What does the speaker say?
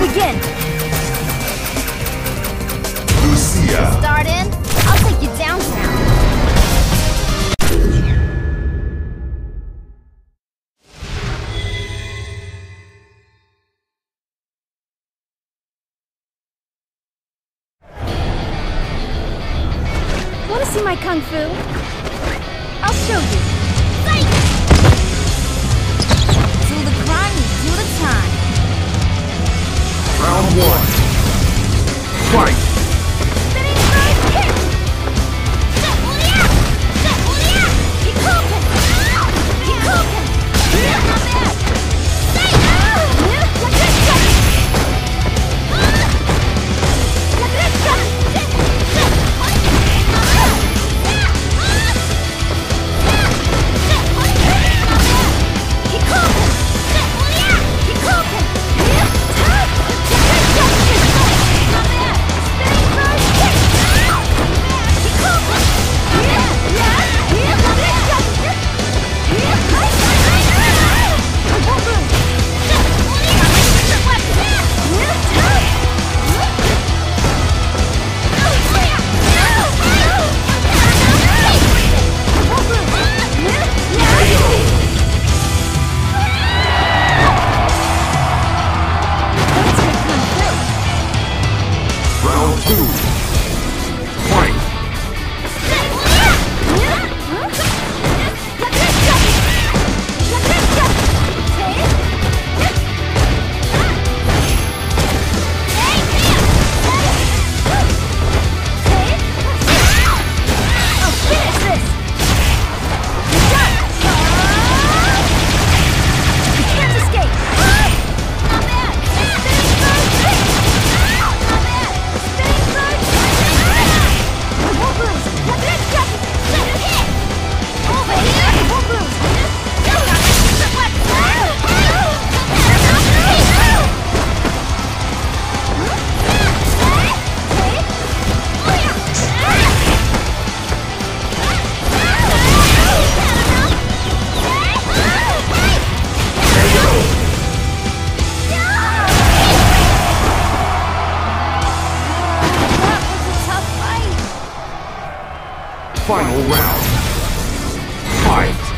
begin. Lucia. Start in. I'll take you downtown. Want to see my kung fu? I'll show you. Fight! Do the crime, do the time. One. Fight! Round Final round. Fight!